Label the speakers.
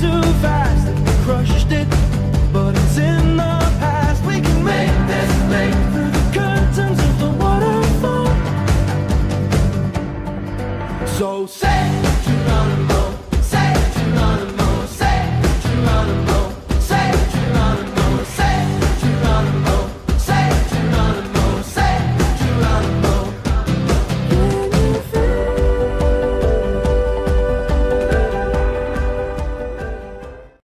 Speaker 1: too fast, crushed it, but it's in the past. We can make this leap through the curtains of the waterfall. So say.